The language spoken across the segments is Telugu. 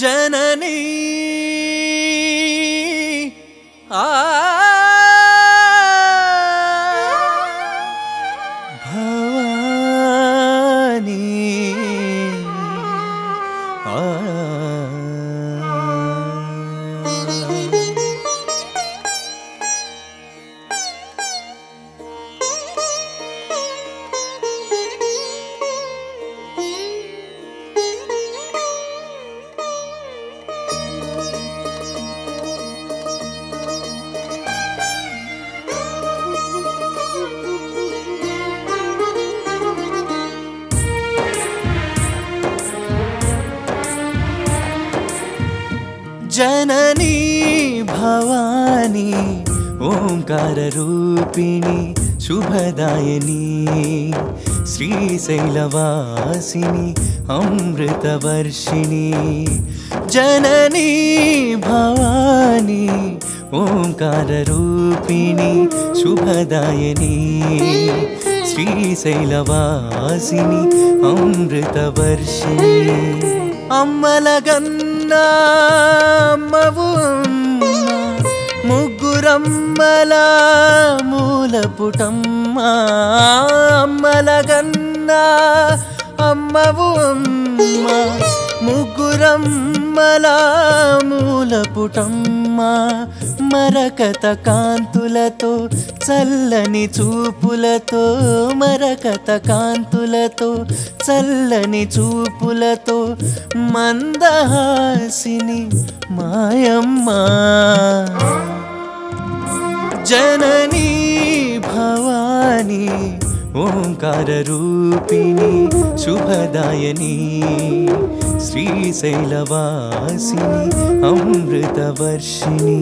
జననీ శ్రీశైలవాసిని అమృతవర్షిణి జననీ భవానీ ఓంకార రూపిణి శుభదాయని శ్రీశైలవాసిని అమృతవర్షిణి అమ్మలగన్నా అమ్మవు అమ్మ ముగ్గురమ్మల మూలపుటమ్మ అమ్మలగన్నా అమ్మవు అమ్మ ముగ్గురమ్మల మూలపుటమ్మ మరకత కాంతులతో చల్లని చూపులతో మరకత కాంతులతో చల్లని చూపులతో మందహాసిని మాయమ్మ. జననీ భవానీ ओङ्काररूपिणी शुभदायिनी श्रीशैलवासी अमृतवर्षिणी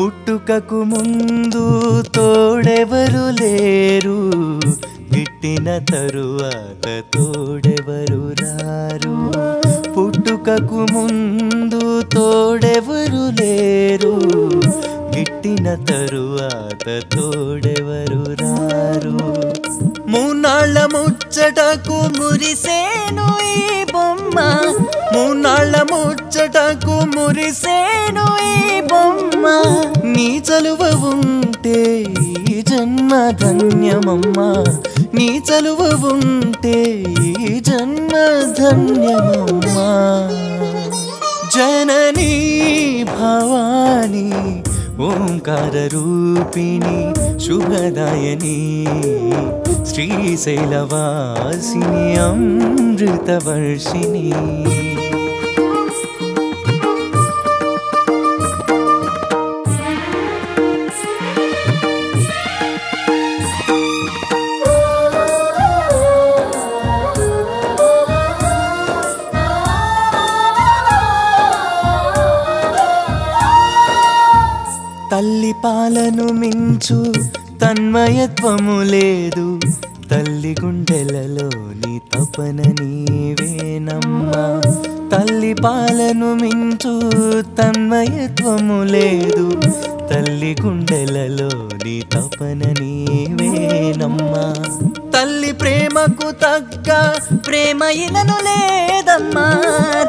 పుట్టుకకు ముందు తోడెవరు లేరు. గిట్టిన తరువాత తోడెవరు రారు. పుట్టుకకు ముందు తోడెవరు లేరు. గిట్టిన తరువాత తోడెవరు రారు. మూనాళ్ళ ముచ్చటకు మురిసేను ఈ బొమ్మ. మూనాళ్ళ ముచ్చటకు మురిసేను ఈ బొమ్మ. నీ చలువ ఉంటే ఈ జన్మ ధన్యమమ్మ. నీ చలువ ఉంటే ఈ జన్మ ధన్యమమ్మ. జననీ భవానీ ओङ्काररूपिणि शुभदायिनी श्रीशैलवासिनियं अमृतवर्षिणी। పాలను మించు తన్మయత్వము లేదు. తల్లి గుండెలలోని తపన నీవేనమ్మా. తల్లి పాలను మించు తన్మయత్వము లేదు. తల్లి గుండెలలోని తపన నీవేనమ్మా. తల్లి ప్రేమకు తగ్గ ప్రేమ ఇలను లేదమ్మా.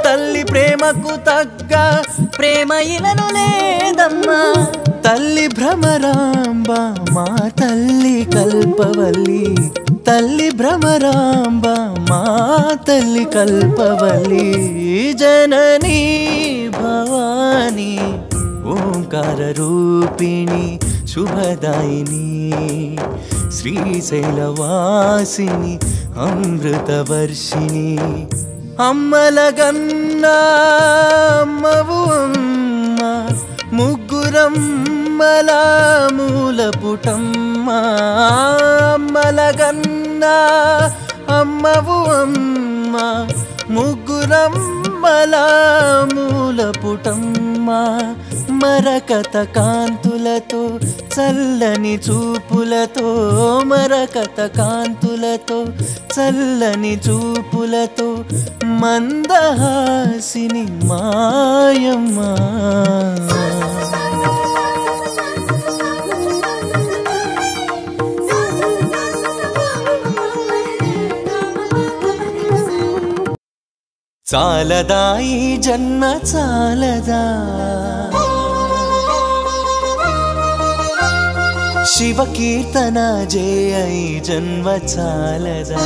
తల్లి ప్రేమకు తగ్గ ప్రేమ ఇలను లేదమ్మా. తల్లి భ్రమరాంబ మా తల్లి కల్పవల్లి. తల్లి భ్రమరాంబ మా తల్లి కల్పవల్లి. జననీ భవాని ఓంకార రూపిణి శుభదాయిని. శ్రీశైలవాసిని అమృతవర్షిణి. అమ్మలగన్నా అమ్మవు అమ్మ. ముగ్గురమ్మల మూలపుటమ్మ అమ్మలగన్నా అమ్మవు అమ్మ. ముగ్గురమ్మల మూలపుటమ్మ మరకత కాంతులతో చల్లని చూపులతో మరకత కాంతులతో చల్లని చూపులతో మందహాసిని మాయమ్మ. చాలదా ఈ జన్మ చాలదా? శివ కీర్తన జయ ఈ జన్మ చాలదా.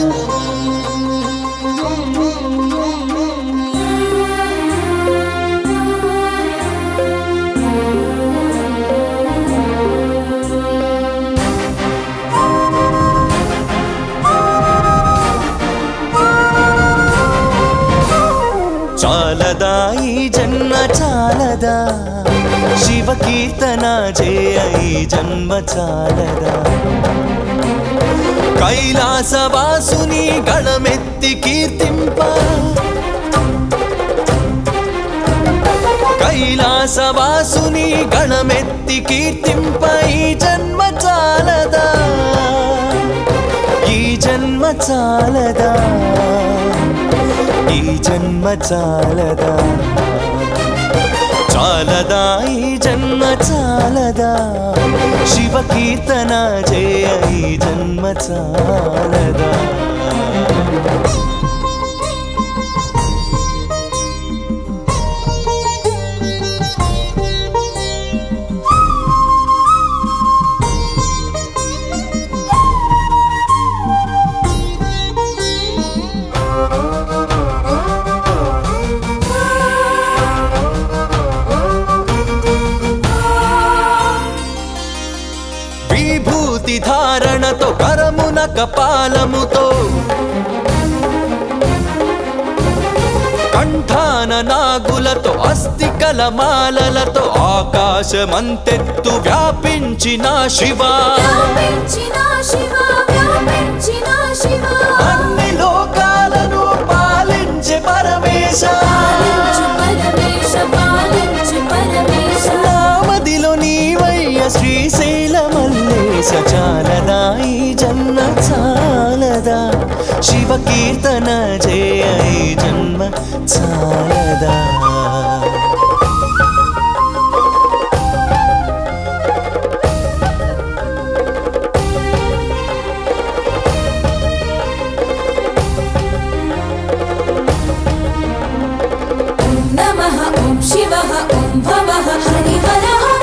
చాలదా ఈ జన్మ చాలదా. శివ కీర్తన జయ ఈ జన్మ చాలదా కైలాసవాసుని గళమెత్తి కీర్తింప. కైలాసవాసుని గణమెత్తి కీర్తింప ఈ జన్మ చాలదా ఈ జన్మ చాలదా ఈ జన్మ చాలదా చాలదా ఈ జన్మ చాలదా? శివ కీర్తన జయ ఈ జన్మ చాలదా? కపాలముతో కంఠాన నాగులతో అస్థికల మాలలతో ఆకాశమంతెత్తు వ్యాపించిన శివా. అన్ని లోకాలను పాలించు పరమేశ. నామదిలో నీవయ్య శ్రీశైల దేశ చాలదా? ఈ జన్మ చాలదా? శివ కీర్తన జయ ఈ జన్మ చాలదా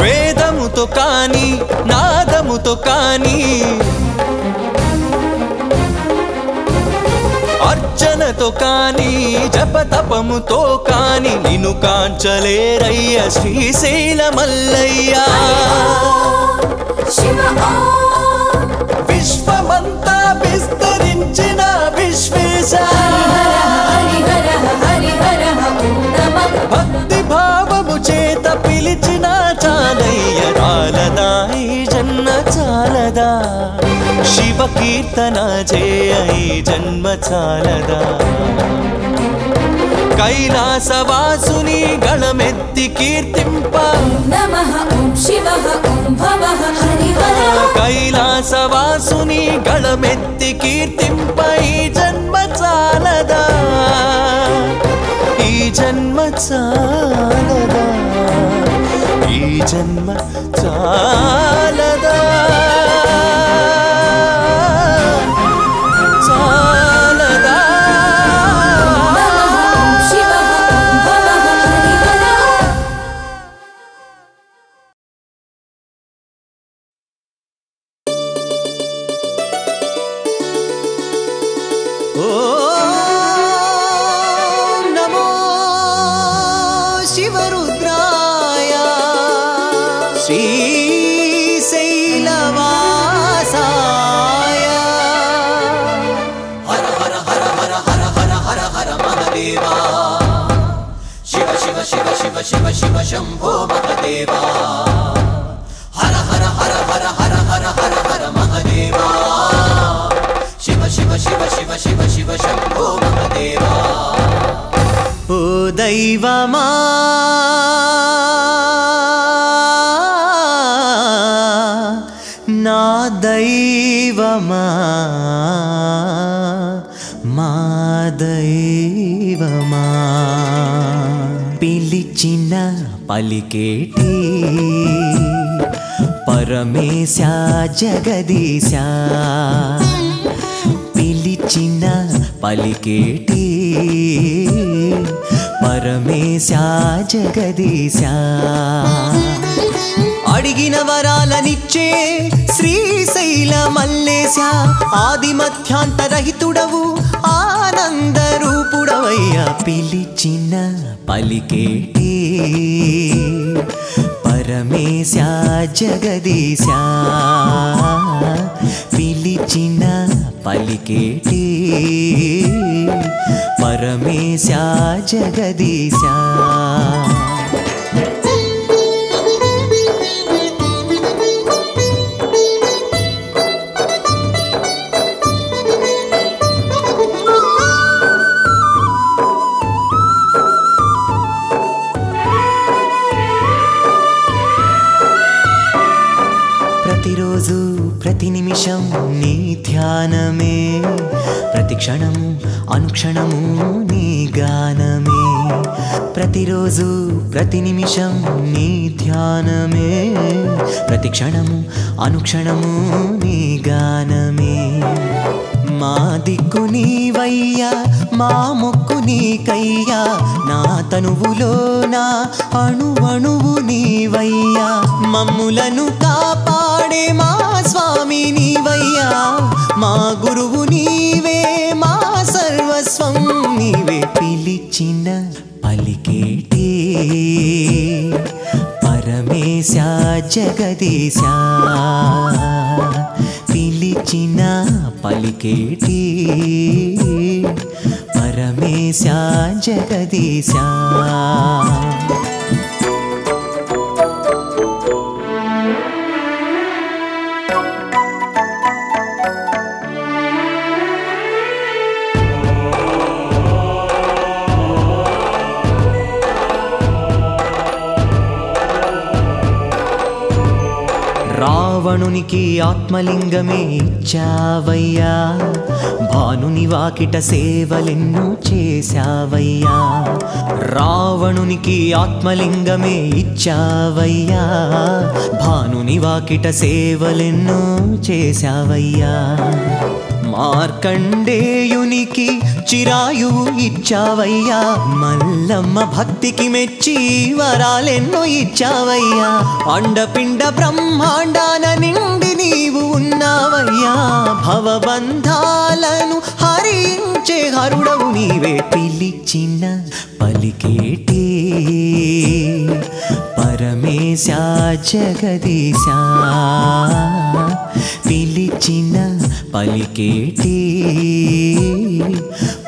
వేదముతో కానీ నా నాదముతో కాని అర్చనతో కాని జపతపముతో కాని నిన్ను కాంచలేరయ్య శ్రీశైల మల్లయ్య. విశ్వమంతా ಶಿವ ಕೀರ್ತನ ಜಯ ಈ ಜನ್ಮ ಚಾಲದ ಕೈಲಾಸ ವಾಸುನಿ ಗಳಮೆತ್ತಿ ಕೀರ್ತಿಂಪ ನಮಃ ಓಂ ಶಿವ ಓಂ ಭವಃ ಕೈಲಾಸ ವಾಸುನಿ ಗಳಮೆತ್ತಿ ಕೀರ್ತಿಂಪ ಈ ಜನ್ಮ ಚಾಲದ ಈ ಜನ್ಮ ಚಾಲದ ಈ ಜನ್ಮ ಚಾಲ శ్రీశైలవాసాయ హర హర హర హర హర హర హర హర మహదేవా శివ శివ శివ శివ శివ శివ శంభో మహదేవా హర హర హర హర హర హర హర హర మహదేవా శివ శివ శివ శివ శివ శివ శంభో మహదేవా ఓ దైవమా దైవమా మా దైవమా. పిలిచిన పలికేటి పరమేశ జగదీశ. పిలిచిన పలికేటి పరమేశ జగదీశ. అడిగిన వరాలనిచ్చే శ్రీశైల మల్లేశ ఆది మధ్యాంతరహితుడవు ఆనంద రూపుడవయ్యా పిలిచిన పలికేటే. పరమేశ జగదీశ పిలిచిన పలికేటే. పరమేశ జగదీశ గానమే. ప్రతి క్షణము అనుక్షణము నీ గానమే. ప్రతిరోజు ప్రతి నిమిషం నీ ధ్యానమే. ప్రతి క్షణము అనుక్షణము నీ గానమే. మా దిక్కు నీవయ్యా మా మొక్కు నీకయ్యా నా తనువులో నా అణువణువు నీవయ్యా. మమ్ములను కాపాడే మా స్వామి నీవయ్యా మా గురువు నీవే మా సర్వస్వం నీవే పిలిచిన పలికేటే. పరమేశా జగదీశ పిలిచిన పలికేటి? పరమేశా జగదీశా రావణునికి ఆత్మలింగమే ఇచ్చావయ్యా. భానుని వాకిట సేవలెన్ను చేశావయ్యా. రావణునికి ఆత్మలింగమే ఇచ్చావయ్యా. భానుని వాకిట సేవలెన్ను చేశావయ్యా. మార్కండేయునికి చిరాయువు ఇచ్చావయ్యా. మల్లమ్మ భక్తికి మెచ్చి వరాలెన్నో ఇచ్చావయ్యా. అండపిండ బ్రహ్మాండాన నిండి భవబంధాలను హరించే హరుడవు నీవే పిలిచిన పలికేటే. పరమేశ జగదీశ పిలిచిన పలికేటే.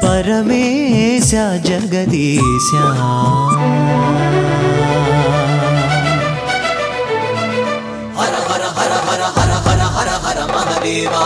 పరమేశ జగదీశ. హర హర హర హర హర హర హర హర Mahadeva.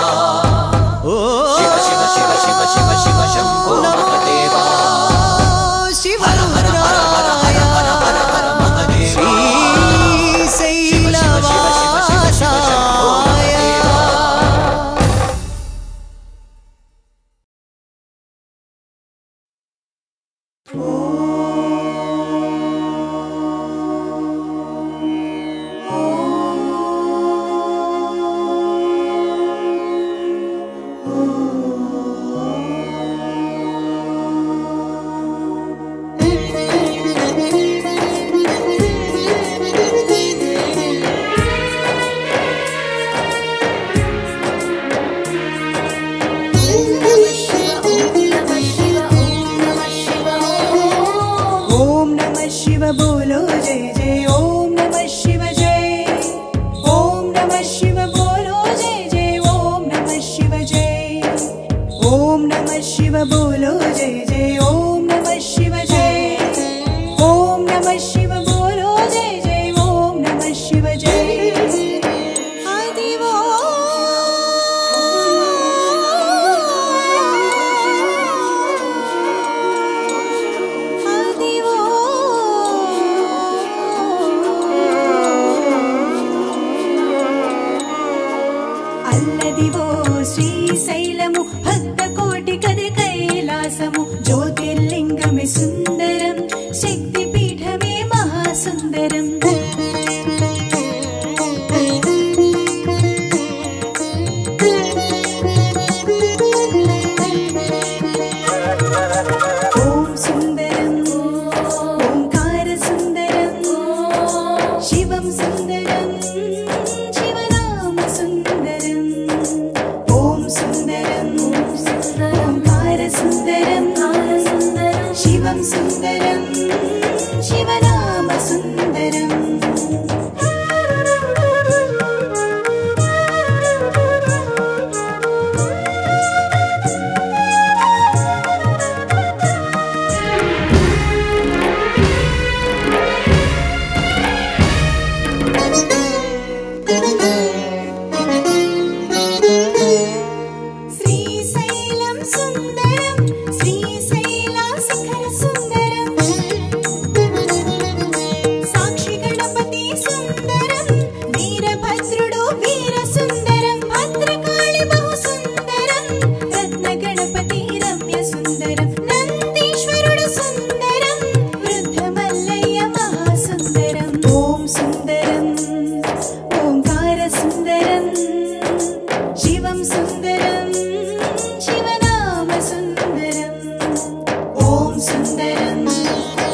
Sundaram,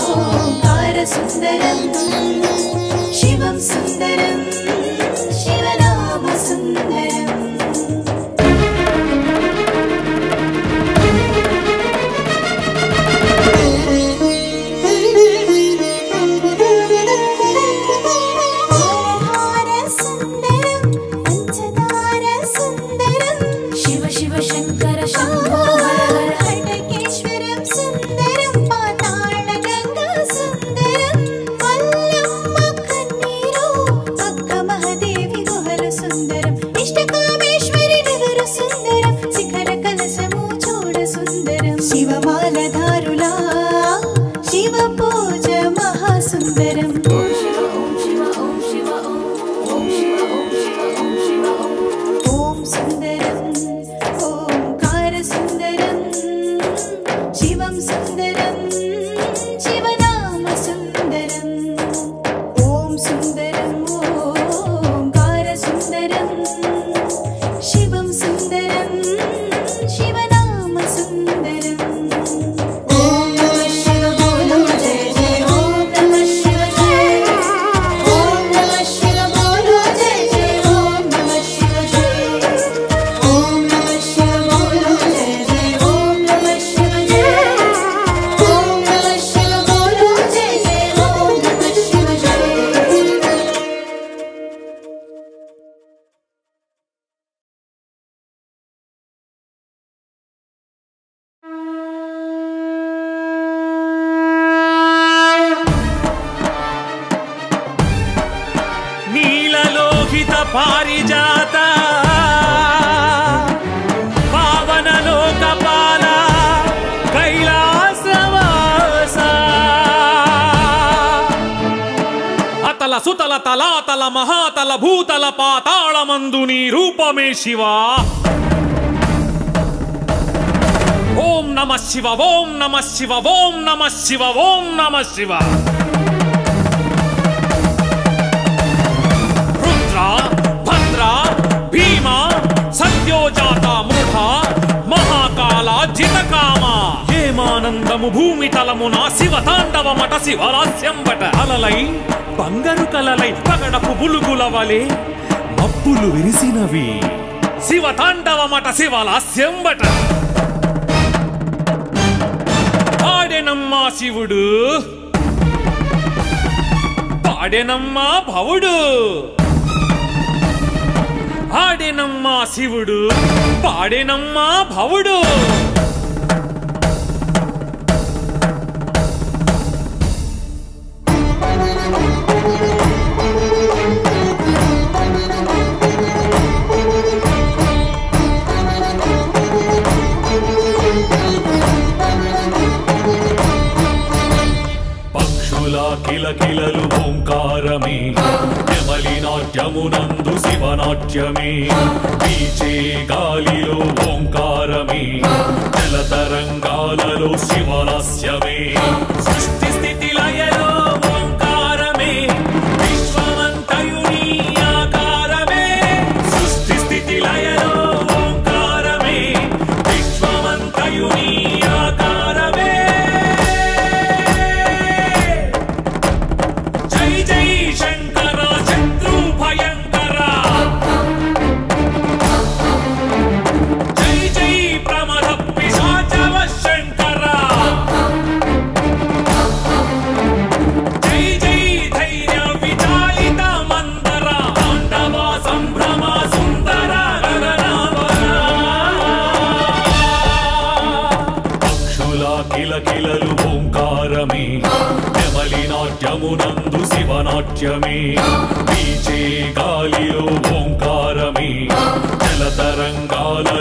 oh, Kara Sundaram. Tüm Shiva. ఓం నమ శివ ఓం నమ శివ ఓం నమ శివ ఓం నమ శివ. రుద్ర భద్ర భీమ సత్యోజాత ముఖ మహాకాల జితకామ. ఏమానందము భూమి తలమున శివ తాండవమట శివరాస్యం బట అలలై బంగారు కలలై పగడపు బులుగుల వలె చప్పులు విరిసినవి. శివ తాండవమట శివలాస్యంబట. పాడెనమ్మా శివుడు. పాడెనమ్మా భవుడు. ఆడెనమ్మా శివుడు. పాడెనమ్మా భవుడు. కిలకిలలు ఓంకారమే. యమలి నాట్యమునందు శివనాట్యమే. పీచే గాలిలో ఓంకారమే. జలతరంగాలలో శివరస్యమే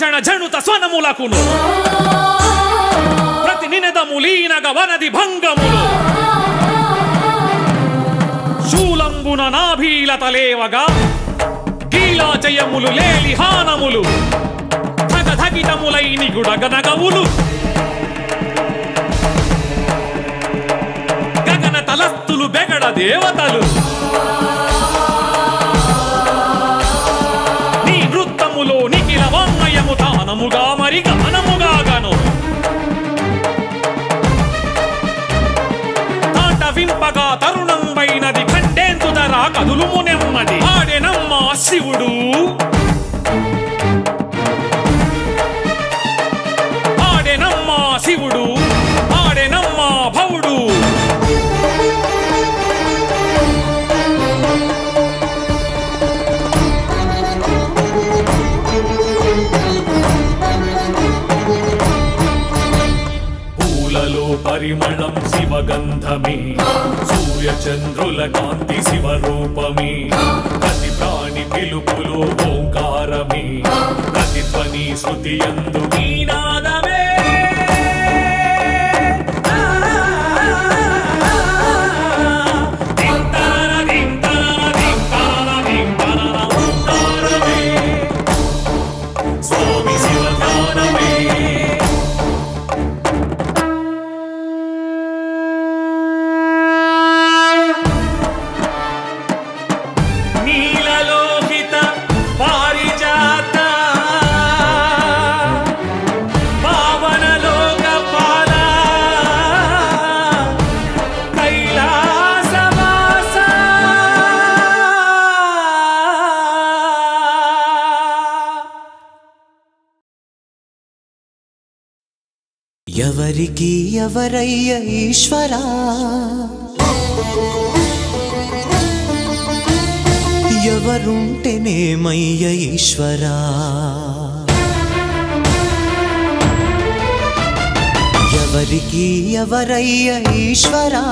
ಜಣ ಜಣುತ ಸ್ವನಮೂಲಕುನು ప్రతి నినదము లీనగ వనది భంగములు శూలంబున నాభీలత లేవగా గీలాచయములు లేలి హానములు. ధగధగితములై నిగుడగనగవులు గగన తలస్తులు బెగడ దేవతలు. వాంగయము మరి గానముగాగను తాట వింపగా తరుణం పైనది ఖండేందు ధర కదులుము నెమ్మది. ఆడెనమ్మా శివుడు. పరిమళం సూర్యచంద్రుల కాంతి శివరూపమే. ప్రతి ప్రాణి పిలుపులో ఓంకారమే. ప్రతి ధ్వని శృతి అందుమే ఎవరికి ఎవరయ్య ఈశ్వరా? ఎవరుంటేనేమయ్య ఈశ్వరా? ఎవరికి ఎవరయ్య ఈశ్వరా?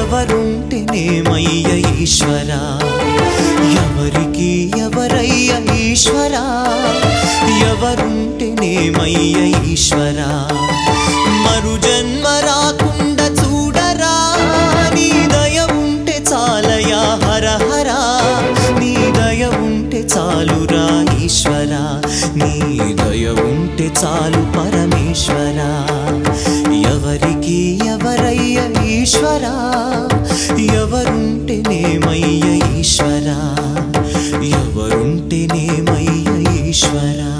ఎవరుంటేనేమయ్య ఈశ్వరా? ఎవరికి ఎవరయ్య ఈశ్వరా? ఎవరుంటేనేమయ్య ఈశ్వరా? మరు జన్మ రాకుండా చూడరా? నీ దయ ఉంటే చాలయా హర హరా నీ దయ ఉంటే చాలురా ఈశ్వరా? నీ దయ ఉంటే చాలు పరమేశ్వరా? ఎవరికి ఎవరయ్య ఈశ్వరా? ఎవరుంటేనేమయ్య ఈశ్వరా? ఎవరుంటేనేమయ్య ఈశ్వరా?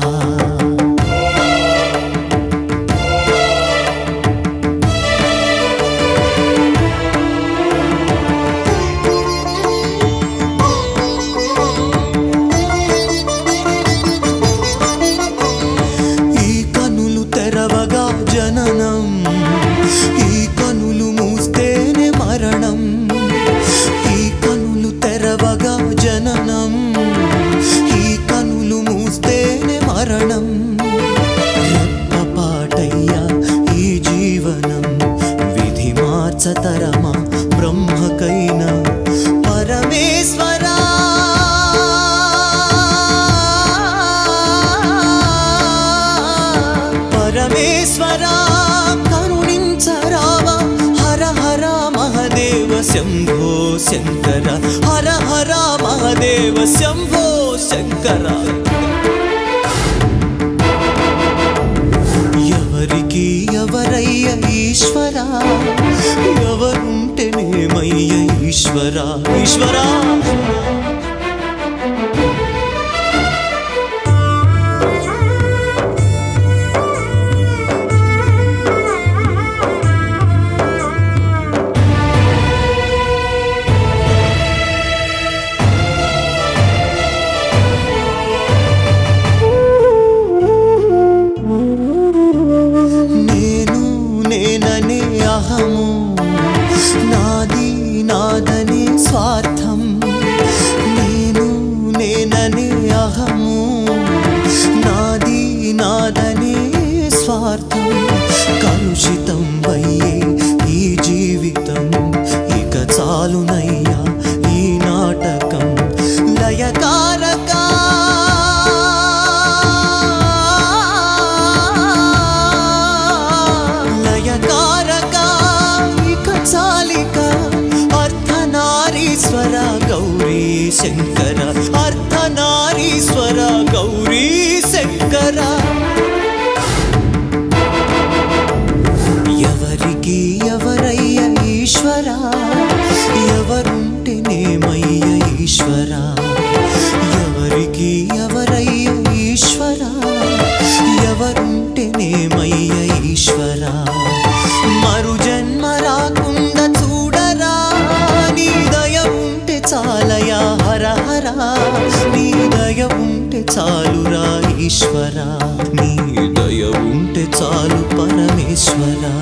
పరమేశ్వరా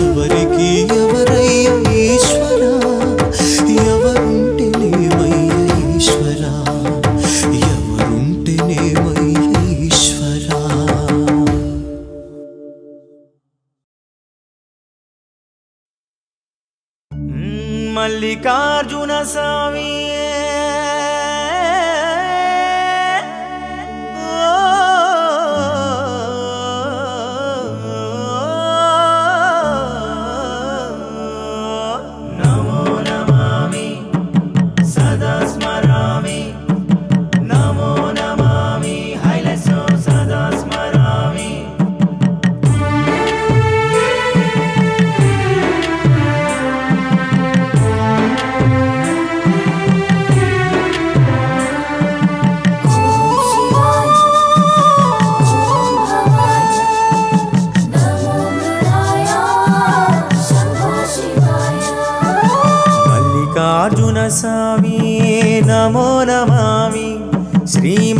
ఎవరికి ఎవరయ్య ఈశ్వరా? ఎవరుంటేనేమయ్య ఈశ్వరా? ఈశ్వరా? మల్లికార్జున స్వామి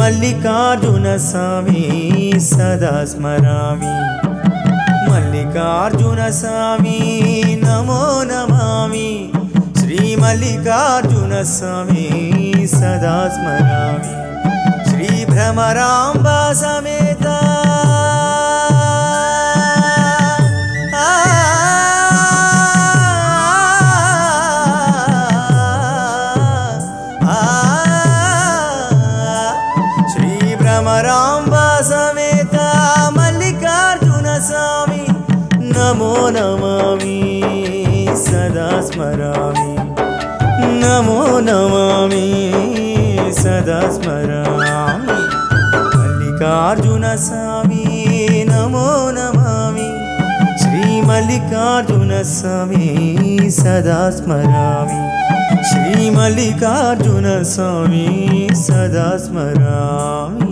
मल्लिकार्जुनस्वामी सदा स्मरामि। मल्लिकार्जुनस्वामी नमो नमामि। श्रीमल्लिकार्जुनस्वामी सदा स्मरामि। श्रीभ्रमराम्बा समेता स्मरामि। नमो नमामि सदा स्मरामि। मल्लिकार्जुनस्वामी नमो नमामि। श्रीमल्लिकार्जुनस्वामी सदा स्मरामि। श्रीमल्लिकार्जुनस्वामी सदा स्मरामि।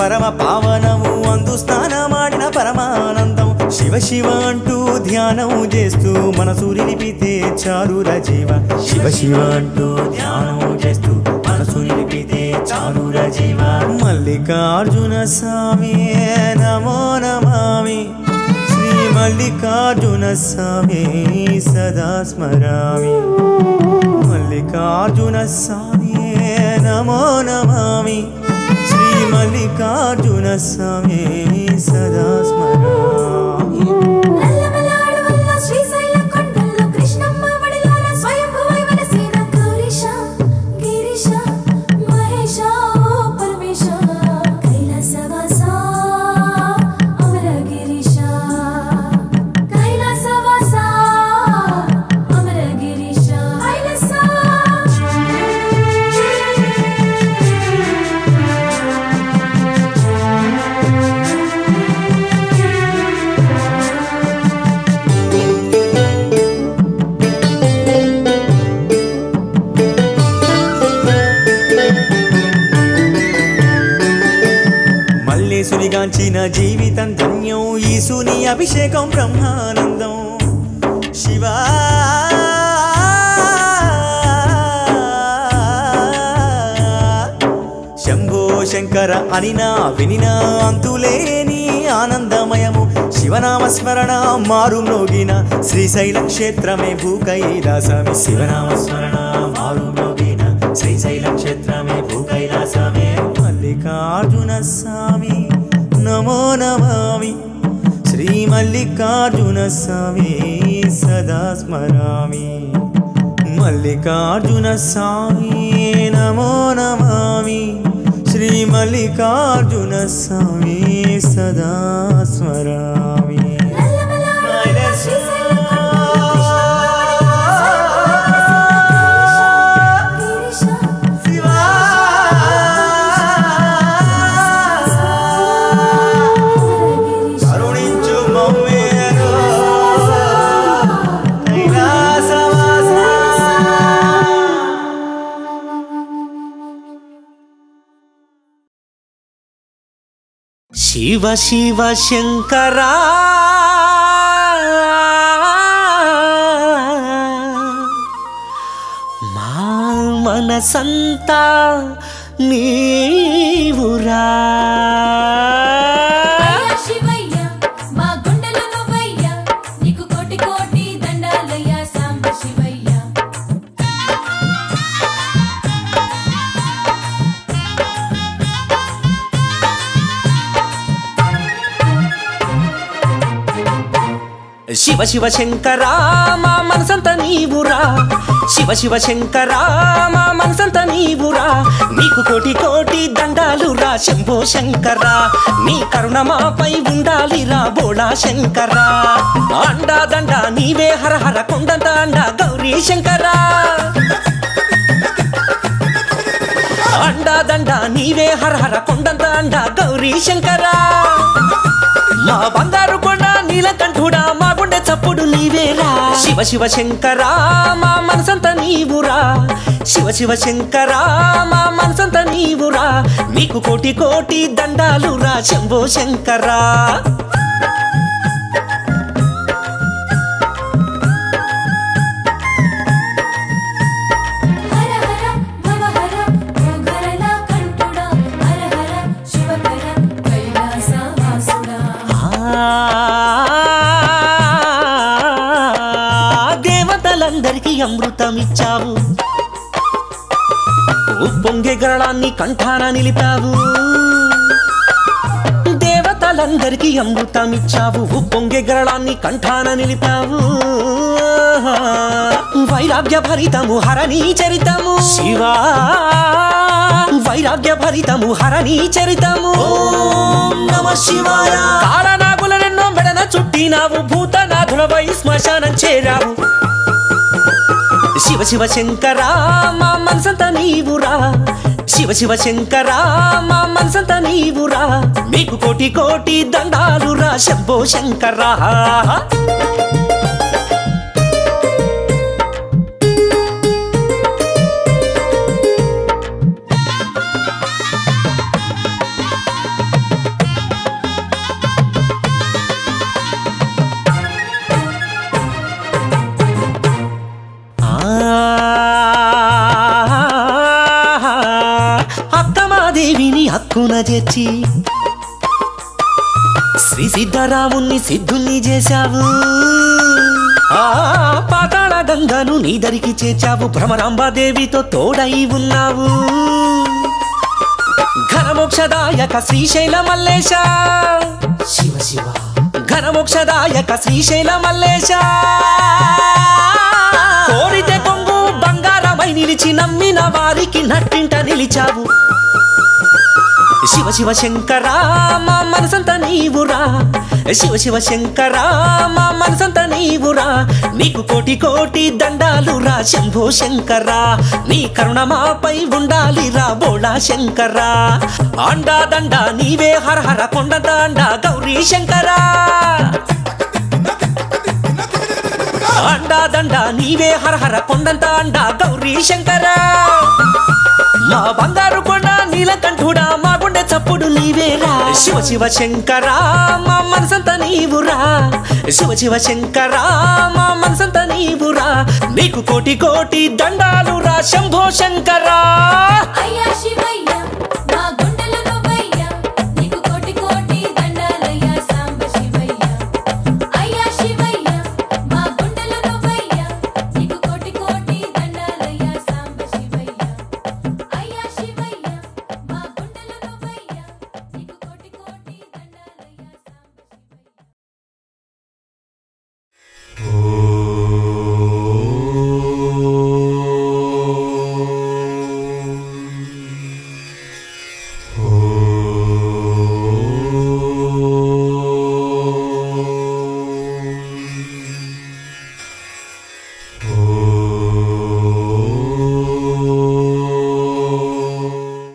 పరమ పావనము అందు స్నానమాడిన పరమానందం. శివ శివ అంటూ ధ్యానం చేస్తూ మనసు నిలిపితే చాలుర జీవ. శివ శివ అంటూ ధ్యానం చేస్తూ మనసు నిలిపితే చాలుర జీవ. మల్లికార్జున స్వామి నమో నమామి. శ్రీ మల్లికార్జున స్వామి సదా స్మరామి. మల్లికార్జున స్వామి నమో నమామి. मल्लिकार्जुनस्वामी सदा स्मरा సన్నిహితం ధన్యం. ఈసుని అభిషేకం బ్రహ్మానందం. శివా. శంభో శంకర అనినా వినినా అంతులేని ఆనందమయము. శివనామస్మరణ మారు మ్రోగిన శ్రీశైల క్షేత్రమే భూకైలాసమి శివనామస్మరణ మారు మ్రోగిన శ్రీశైల క్షేత్రమే భూకైలాసమే మల్లికార్జున సా नमो नमामि। श्रीमल्लिकार्जुनस्वामी सदा स्मरामि। मल्लिकार्जुनस्वामी नमो नमामि। श्रीमल्लिकार्जुनस्वामी सदा स्मरामि। శివ శివ శంకరా. మా మనసంతా నీవురా. శివ శివ శంకరా మా మనసంతా నీవురా. శివ శివ శంకరా మా మనసంతా నీవురా. నీకు కోటి కోటి దండాలురా శంభో శంకరా. నీ కరుణ మాపై ఉండాలిరా బోళా శంకరా. అండా దండ నీవే హరహర కొండంత అండ గౌరీ శంకరా. అండా దండ నీవే హరహర కొండంత అండ గౌరీ శంకరా. మా బంగారు కొండ నీలకంఠుడా మా గుండె చప్పుడు నీవేరా. శివ శివ శంకరా మా మనసంతా నీవురా. శివ శివ శంకరా మా మనసంతా నీవురా. నీకు కోటి కోటి దండాలురా శంభో శంకరా. ఇచ్చావు ఉప్పొంగే గరళాన్ని కంఠాన నిలిపావు. దేవతలందరికీ అమృతం ఇచ్చావు ఉప్పొంగే గరళాన్ని కంఠాన నిలిపావు. వైరాగ్య భరితము హరణీ చరితము. శివా. వైరాగ్య భరితము హరణీ చరితము. నమ శివాయ. కారణాగులనెన్నో మెడన చుట్టినావు. భూతనాథులపై శ్మశానం చేరావు. శివ శివ శంకరా మా మనసంతా నీవురా శివ శివ శంకరా మా మనసంతా నీవురా మీకు కోటి కోటి దండాలురా శంభో శంకరా. చేశావు? పాతాళ గంగను నీ దరికి చేర్చావు. భ్రమరాంబాదేవితో తోడై ఉన్నావు. ఘనమోక్షదాయక శ్రీశైల మల్లేశ. శివ శివ. ఘనమోక్షదాయక శ్రీశైల మల్లేశ. కోరితే కొంగు బంగారమై నిలిచి నమ్మిన వారికి నట్టింట నిలిచావు. శివ శివ శంకరా మా మనసంతా నీవురా. శివ శివ శంకరా మా మనసంతా నీవురా. నీకు కోటి కోటి దండాలురా శంభో శంకరా. నీ కరుణ మాపై ఉండాలిరా బోళా శంకరా. అండా దండ నీవే హర హర కొండ దండ గౌరీ శంకరా. దండ నీవే హరహర కొండంత అండ గౌరీ శంకర. మా బంగారు కొండ నీలకంఠుడా మా గుండె చప్పుడు నీవేరా శివ శివ శంకర మా మనసంతా నీవురా శివ శివ శంకర మా మనసంతా నీవురా నీకు కోటి కోటి దండాలురా శంభో శంకరా. అయ్యా శివయ్య.